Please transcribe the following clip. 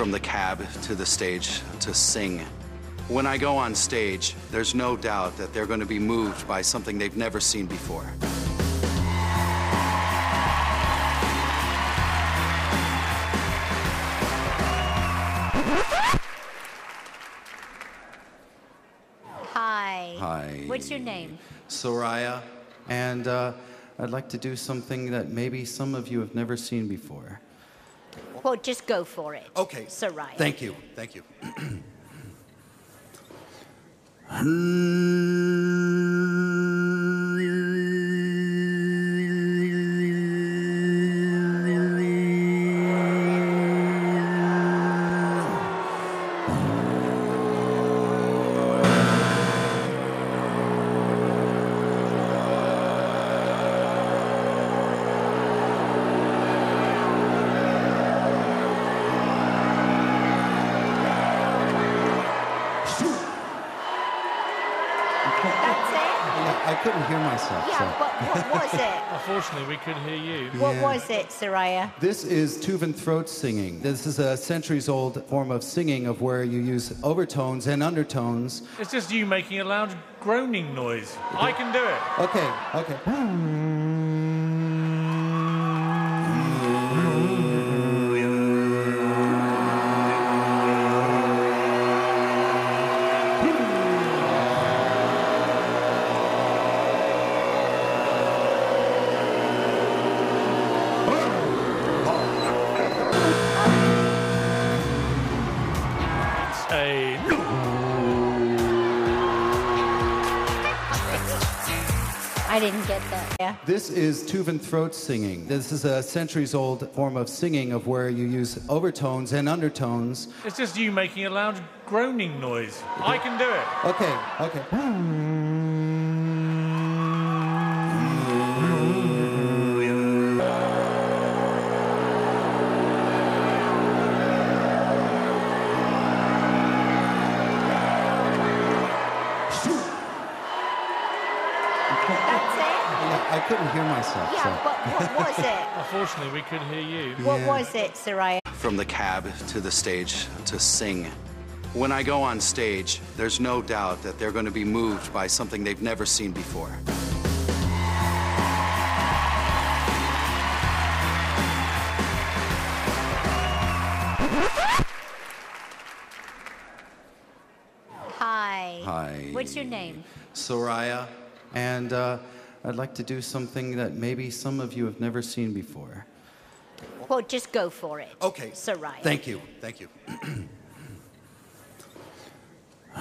from the cab to the stage to sing. When I go on stage, there's no doubt that they're going to be moved by something they've never seen before. Hi. Hi. What's your name? Soriah, and uh, I'd like to do something that maybe some of you have never seen before. Well, just go for it. Okay. Soriah. Thank you. Thank you. I couldn't hear myself. Yeah, but what was it? Unfortunately, we couldn't hear you. What Yeah. was it, Soriah? This is Tuvan throat singing. This is a centuries old form of singing of where you use overtones and undertones. It's just you making a loud groaning noise. I can do it. Okay, okay. I didn't get that. Yeah. This is Tuvan throat singing. This is a centuries old form of singing of where you use overtones and undertones. It's just you making a loud groaning noise. I can do it. Okay, okay. I couldn't hear myself. Yeah, so. but what was it? Unfortunately, we couldn't hear you. What was it, Soriah? From the cab to the stage to sing. When I go on stage, there's no doubt that they're going to be moved by something they've never seen before. Hi. Hi. What's your name? Soriah, and uh, I'd like to do something that maybe some of you have never seen before. Well, just go for it. Okay. Soriah. Thank you. Thank you.